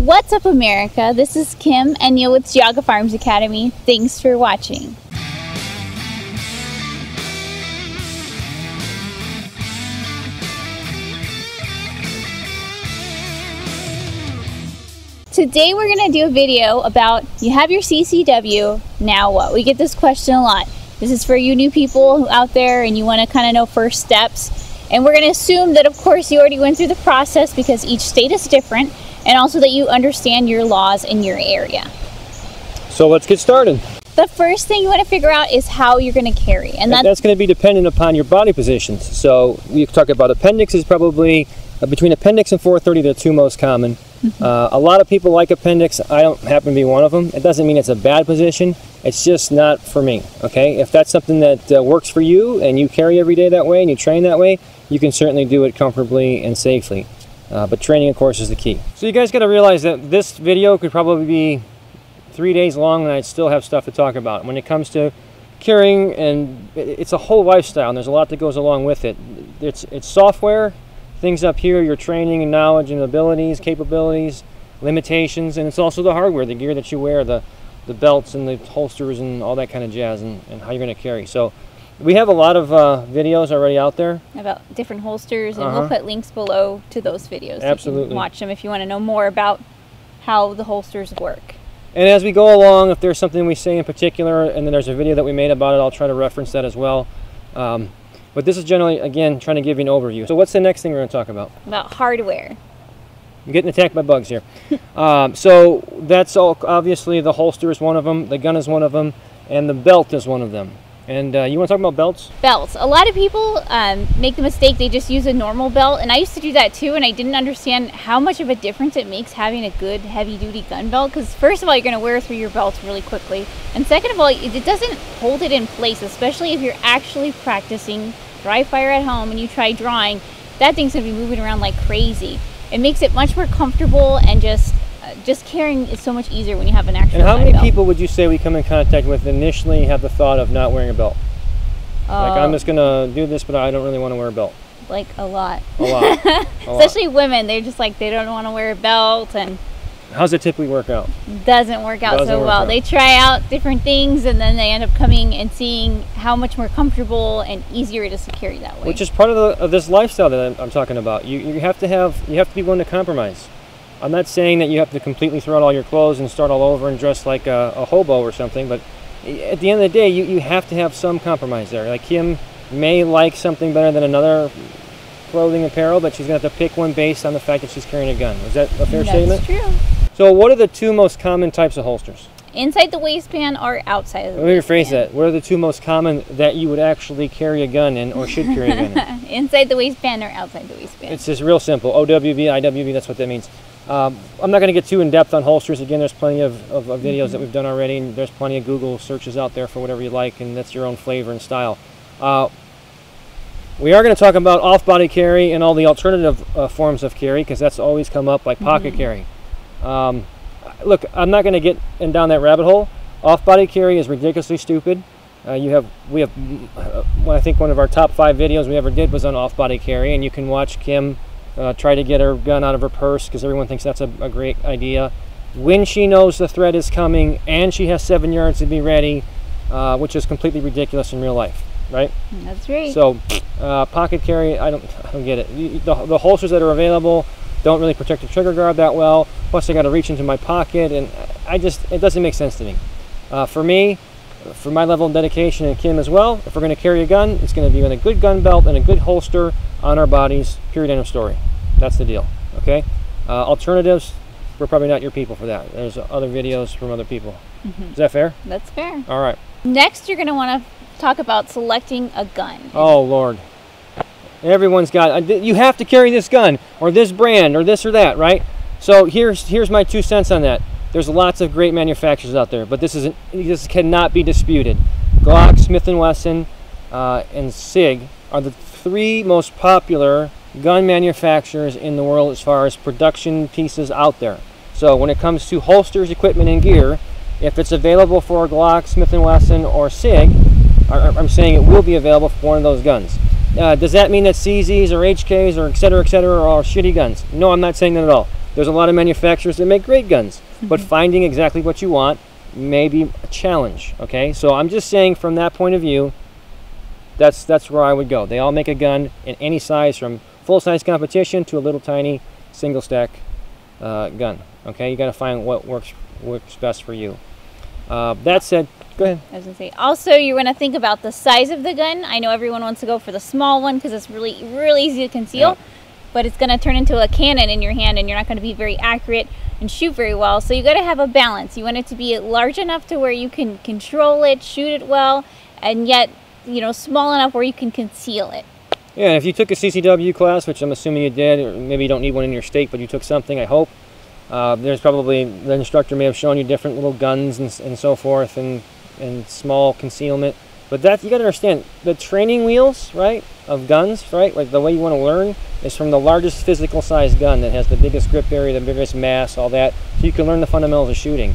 What's up, America? This is Kim and Neil with Geauga Firearms Academy. Thanks for watching. Today we're going to do a video about you have your CCW, now what? We get this question a lot. This is for you new people out there and you want to kind of know first steps. And we're going to assume that of course you already went through the process because each state is different and also that you understand your laws in your area. So let's get started. The first thing you want to figure out is how you're going to carry. And that's, that's going to be dependent upon your body positions. So we talk about appendix is probably uh, between appendix and 430 the two most common. Mm-hmm. Uh, a lot of people like appendix. I don't happen to be one of them. It doesn't mean it's a bad position. It's just not for me. Okay, if that's something that uh, works for you and you carry every day that way and you train that way, you can certainly do it comfortably and safely. Uh, but training, of course, is the key. So you guys got to realize that this video could probably be three days long, and I'd still have stuff to talk about. When it comes to carrying, and it's a whole lifestyle, and there's a lot that goes along with it. It's it's software things up here, your training and knowledge and abilities, capabilities, limitations, and it's also the hardware, the gear that you wear, the, the belts and the holsters and all that kind of jazz and, and how you're going to carry. So we have a lot of uh, videos already out there. About different holsters, and uh-huh. we'll put links below to those videos. Absolutely. You can watch them if you want to know more about how the holsters work. And as we go along, if there's something we say in particular, and then there's a video that we made about it, I'll try to reference that as well. Um, but this is generally, again, trying to give you an overview. So what's the next thing we're going to talk about? About hardware. I'm getting attacked by bugs here. um, so that's all, obviously the holster is one of them, the gun is one of them, and the belt is one of them. And uh, you want to talk about belts? Belts. A lot of people um, make the mistake they just use a normal belt, and I used to do that too, and I didn't understand how much of a difference it makes having a good heavy duty gun belt. Because first of all, you're going to wear through your belts really quickly, and second of all, it doesn't hold it in place, especially if you're actually practicing dry fire at home and you try drawing. That thing's going to be moving around like crazy. It makes it much more comfortable and just just carrying is so much easier when you have an actual. And how many belt. people would you say we come in contact with initially have the thought of not wearing a belt? Uh, like I'm just gonna do this, but I don't really want to wear a belt. Like a lot. A lot. a Especially lot. women, they're just like they don't want to wear a belt and. How's it typically work out? Doesn't work out Doesn't so work well. Out. They try out different things and then they end up coming and seeing how much more comfortable and easier it is to carry that way. Which is part of, the, of this lifestyle that I'm, I'm talking about. You, you have to have you have to be willing to compromise. I'm not saying that you have to completely throw out all your clothes and start all over and dress like a, a hobo or something, but at the end of the day, you, you have to have some compromise there. Like Kim may like something better than another clothing apparel, but she's going to have to pick one based on the fact that she's carrying a gun. Is that a fair That's statement? That's true. So what are the two most common types of holsters? Inside the waistband or outside of the waistband. Let me rephrase that. What are the two most common that you would actually carry a gun in or should carry a gun in? Inside the waistband or outside the waistband? It's just real simple. OWB, IWB, that's what that means. Um, I'm not going to get too in depth on holsters. Again, there's plenty of, of, of videos mm-hmm. that we've done already, and there's plenty of Google searches out there for whatever you like, and that's your own flavor and style. Uh, we are going to talk about off body carry and all the alternative uh, forms of carry because that's always come up, like pocket mm-hmm. carry. Um, look, I'm not going to get in down that rabbit hole. Off body carry is ridiculously stupid. Uh, you have we have uh, I think one of our top five videos we ever did was on off body carry, and you can watch Kim uh, try to get her gun out of her purse because everyone thinks that's a, a, great idea. When she knows the threat is coming and she has seven yards to be ready, uh, which is completely ridiculous in real life, right? That's right. So, uh, pocket carry, I don't, I don't get it. You, the, the holsters that are available don't really protect the trigger guard that well. Plus, I got to reach into my pocket, and I just, it doesn't make sense to me. Uh, for me, for my level of dedication and Kim as well, if we're going to carry a gun, it's going to be in a good gun belt and a good holster on our bodies, period, end of story. That's the deal, okay? Uh, alternatives, we're probably not your people for that. There's other videos from other people. Mm-hmm. Is that fair? That's fair. All right. Next, you're going to want to talk about selecting a gun. Oh, Lord. Everyone's got, uh, you have to carry this gun or this brand or this or that, right? So here's, here's my two cents on that. There's lots of great manufacturers out there, but this is this cannot be disputed. Glock, Smith & Wesson, uh, and SIG are the three most popular gun manufacturers in the world as far as production pieces out there. So when it comes to holsters, equipment, and gear, if it's available for a Glock, Smith & Wesson, or SIG, I'm saying it will be available for one of those guns. Uh, does that mean that CZs or HKs or et cetera, et cetera, are shitty guns? No, I'm not saying that at all. There's a lot of manufacturers that make great guns, but finding exactly what you want may be a challenge. Okay, so I'm just saying from that point of view, that's that's where I would go. They all make a gun in any size, from full size competition to a little tiny single stack uh, gun. Okay, you got to find what works works best for you. Uh, that said, go ahead. I was gonna say. Also, you're gonna think about the size of the gun. I know everyone wants to go for the small one because it's really, really easy to conceal. Yeah. But it's gonna turn into a cannon in your hand, and you're not gonna be very accurate and shoot very well. So you got to have a balance. You want it to be large enough to where you can control it, shoot it well, and yet, you know, small enough where you can conceal it. Yeah, if you took a CCW class, which I'm assuming you did, maybe you don't need one in your state, but you took something, I hope. Uh, there's probably the instructor may have shown you different little guns and, and so forth, and and small concealment. But that you got to understand the training wheels, right, of guns, right, like the way you want to learn is from the largest physical size gun that has the biggest grip area, the biggest mass, all that, so you can learn the fundamentals of shooting.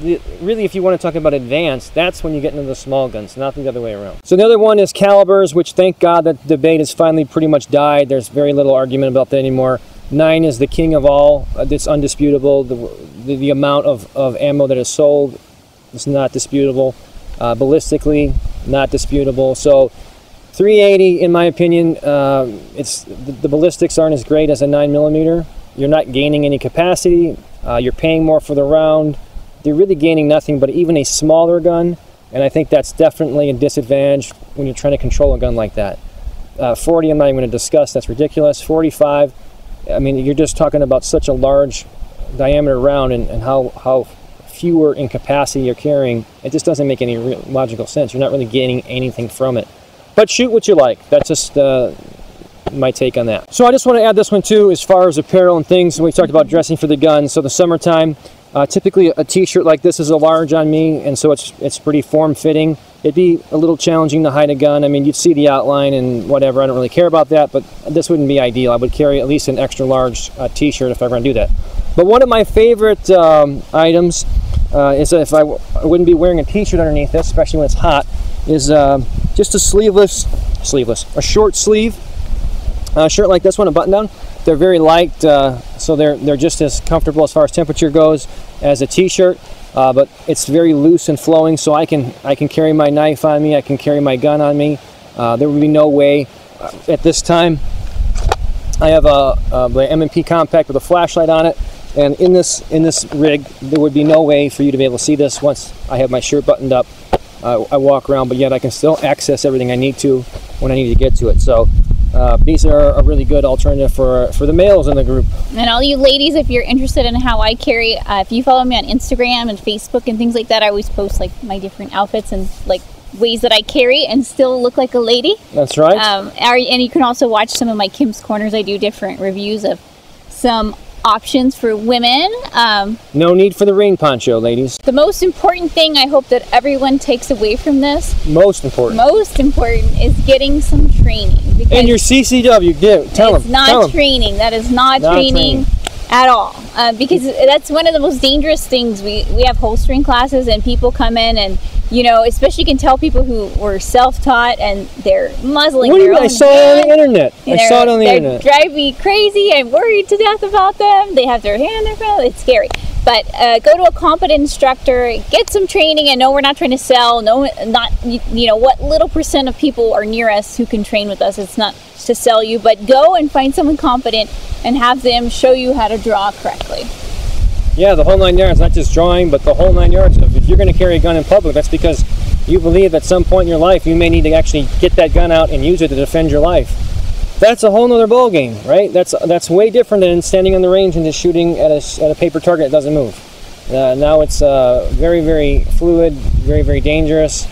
The, really, if you want to talk about advanced, that's when you get into the small guns, not the other way around. So the other one is calibers, which thank God that debate has finally pretty much died. There's very little argument about that anymore. Nine is the king of all. Uh, it's undisputable. The, the, the amount of, of ammo that is sold is not disputable. Uh, ballistically, not disputable. So 380, in my opinion, uh, it's the, the ballistics aren't as great as a 9 millimeter. You're not gaining any capacity. Uh, you're paying more for the round. They're really gaining nothing but even a smaller gun, and I think that's definitely a disadvantage when you're trying to control a gun like that. Uh, 40, I'm not even going to discuss. That's ridiculous. 45, I mean, you're just talking about such a large diameter round and, and how, how fewer in capacity you're carrying. It just doesn't make any logical sense. You're not really gaining anything from it. But shoot what you like. That's just uh, my take on that. So I just want to add this one too, as far as apparel and things. We talked about dressing for the gun. So the summertime, uh, typically a T-shirt like this is a large on me, and so it's it's pretty form-fitting. It'd be a little challenging to hide a gun. I mean, you'd see the outline and whatever. I don't really care about that, but this wouldn't be ideal. I would carry at least an extra large uh, T-shirt if I were going to do that. But one of my favorite um, items uh, is if I, w- I wouldn't be wearing a T-shirt underneath this, especially when it's hot, is um just a sleeveless, sleeveless, a short sleeve uh, shirt like this one, a button down. They're very light, uh, so they're they're just as comfortable as far as temperature goes as a T-shirt. Uh, but it's very loose and flowing, so I can I can carry my knife on me. I can carry my gun on me. Uh, there would be no way uh, at this time. I have a, a M&P compact with a flashlight on it, and in this in this rig, there would be no way for you to be able to see this once I have my shirt buttoned up. I walk around, but yet I can still access everything I need to when I need to get to it. So uh, these are a really good alternative for for the males in the group. And all you ladies, if you're interested in how I carry, uh, if you follow me on Instagram and Facebook and things like that, I always post like my different outfits and like ways that I carry and still look like a lady. That's right. Um, and you can also watch some of my Kim's Corners. I do different reviews of some options for women. Um, no need for the rain poncho, ladies. the most important thing I hope that everyone takes away from this, Most important. most important, is getting some training. And your CCW, do tell it's them. not tell training. That is not, Not training, training. at all. Uh, because that's one of the most dangerous things. We we have holstering classes, and people come in and you know, especially you can tell people who were self-taught and they're muzzling What do you mean? I saw it on the internet. I saw it on the they internet. drive me crazy. I'm worried to death about them. They have their hand in their mouth. It's scary. But uh, go to a competent instructor, get some training. And no, we're not trying to sell. No, not you know what little percent of people are near us who can train with us. It's not to sell you, but go and find someone competent and have them show you how to draw correctly. Yeah, the whole nine yards, not just drawing, but the whole nine yards. If you're going to carry a gun in public, that's because you believe at some point in your life you may need to actually get that gun out and use it to defend your life. That's a whole nother ball game, right? That's that's way different than standing on the range and just shooting at a, at a paper target that doesn't move. Uh, now it's uh, very, very fluid, very, very dangerous,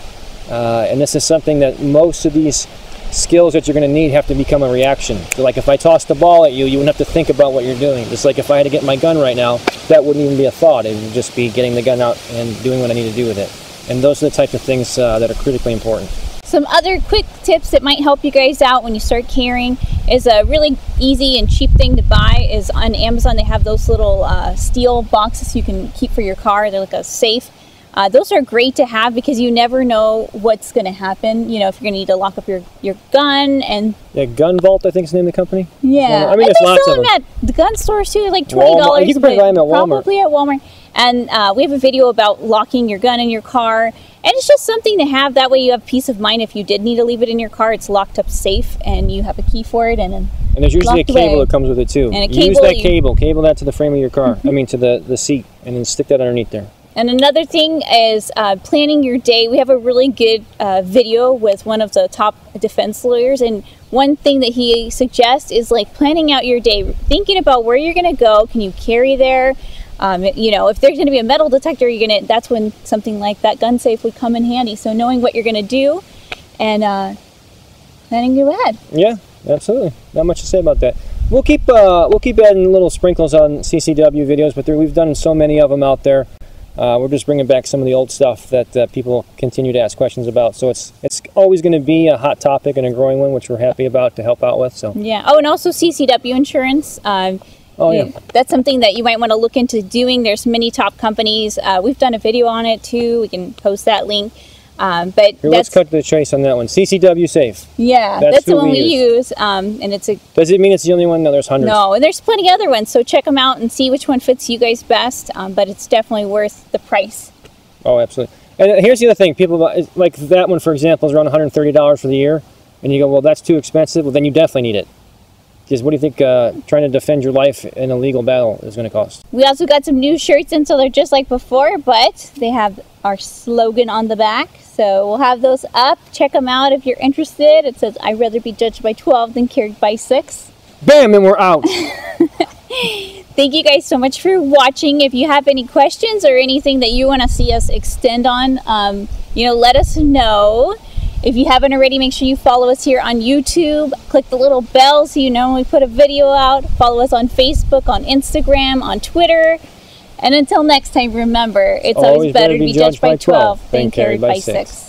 uh, and this is something that most of these skills that you're going to need have to become a reaction. So like if I tossed the ball at you, you wouldn't have to think about what you're doing. Just like if I had to get my gun right now, that wouldn't even be a thought. It would just be getting the gun out and doing what I need to do with it. And those are the types of things uh, that are critically important. Some other quick tips that might help you guys out when you start carrying is a really easy and cheap thing to buy is on Amazon they have those little uh, steel boxes you can keep for your car. They're like a safe. Uh, those are great to have because you never know what's going to happen. You know, if you're going to need to lock up your, your gun and Yeah, Gun Vault, I think is the name of the company. yeah, I mean, and there's they lots sell of them at the gun stores too, like twenty dollars. You can probably buy 'em at Walmart. Probably at Walmart. And uh, we have a video about locking your gun in your car, and it's just something to have. That way, you have peace of mind if you did need to leave it in your car. It's locked up safe, and you have a key for it. And then And there's usually a cable away. that comes with it too. And a You Use that you- cable, cable that to the frame of your car. I mean, to the the seat, and then stick that underneath there. And another thing is uh, planning your day. We have a really good uh, video with one of the top defense lawyers, and one thing that he suggests is like planning out your day, thinking about where you're going to go. Can you carry there? Um, you know, if there's going to be a metal detector, you're gonna. That's when something like that gun safe would come in handy. So knowing what you're going to do, and uh, planning your ahead. Yeah, absolutely. Not much to say about that. We'll keep uh, we'll keep adding little sprinkles on CCW videos, but there, we've done so many of them out there. Uh, we're just bringing back some of the old stuff that uh, people continue to ask questions about. So it's it's always going to be a hot topic and a growing one, which we're happy about to help out with. So Yeah. Oh, and also CCW insurance. Um, oh Yeah, that's something that you might want to look into doing. There's many top companies. Uh, we've done a video on it too. We can post that link. Um, but Here, let's cut to the chase on that one. CCW Safe. yeah, that's that's, the one we use. use. Um, and it's a Does it mean it's the only one? No, there's hundreds. no, and there's plenty other ones. So check them out and see which one fits you guys best. Um, but it's definitely worth the price. Oh, absolutely. And here's the other thing: people like that one, for example, is around 130 dollars for the year, and you go, "Well, that's too expensive." Well, then you definitely need it. Because what do you think uh, trying to defend your life in a legal battle is going to cost? We also got some new shirts in, so they're just like before, but they have our slogan on the back. So we'll have those up. Check them out if you're interested. It says, "I'd rather be judged by 12 than carried by 6." Bam, and we're out. Thank you guys so much for watching. If you have any questions or anything that you want to see us extend on, um, you know, let us know. If you haven't already, make sure you follow us here on YouTube. Click the little bell so you know when we put a video out. Follow us on Facebook, on Instagram, on Twitter. And until next time, remember, it's always, better to be judged by 12 than carried by 6.